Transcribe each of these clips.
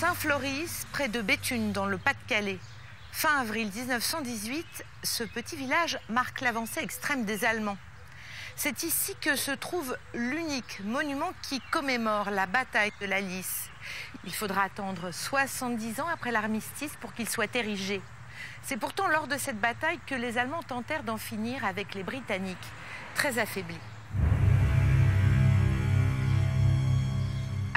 Saint-Floris, près de Béthune, dans le Pas-de-Calais. Fin avril 1918, ce petit village marque l'avancée extrême des Allemands. C'est ici que se trouve l'unique monument qui commémore la bataille de la Lys. Il faudra attendre 70 ans après l'armistice pour qu'il soit érigé. C'est pourtant lors de cette bataille que les Allemands tentèrent d'en finir avec les Britanniques, très affaiblis.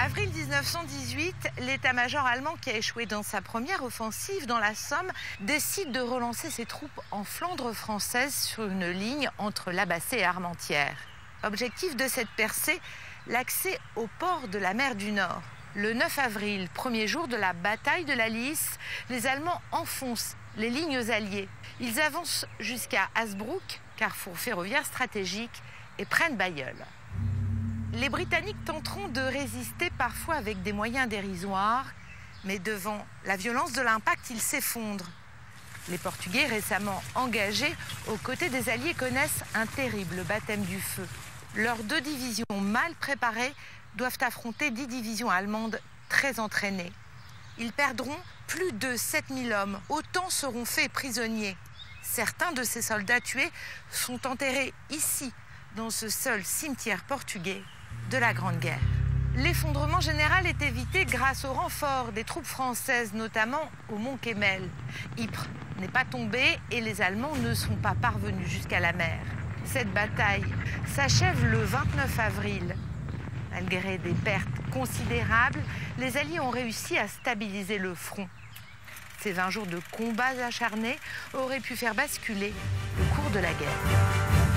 Avril 1918, l'état-major allemand qui a échoué dans sa première offensive dans la Somme décide de relancer ses troupes en Flandre française sur une ligne entre Labassé et Armentières. Objectif de cette percée, l'accès au port de la mer du Nord. Le 9 avril, premier jour de la bataille de la Lys, les Allemands enfoncent les lignes alliées. Ils avancent jusqu'à Hasbrook, carrefour ferroviaire stratégique, et prennent Bayeul. Les Britanniques tenteront de résister parfois avec des moyens dérisoires, mais devant la violence de l'impact, ils s'effondrent. Les Portugais récemment engagés aux côtés des Alliés connaissent un terrible baptême du feu. Leurs deux divisions mal préparées doivent affronter dix divisions allemandes très entraînées. Ils perdront plus de 7000 hommes, autant seront faits prisonniers. Certains de ces soldats tués sont enterrés ici, dans ce seul cimetière portugais de la Grande Guerre. L'effondrement général est évité grâce au renfort des troupes françaises, notamment au Mont Kemmel. Ypres n'est pas tombé et les Allemands ne sont pas parvenus jusqu'à la mer. Cette bataille s'achève le 29 avril. Malgré des pertes considérables, les Alliés ont réussi à stabiliser le front. Ces 20 jours de combats acharnés auraient pu faire basculer le cours de la guerre.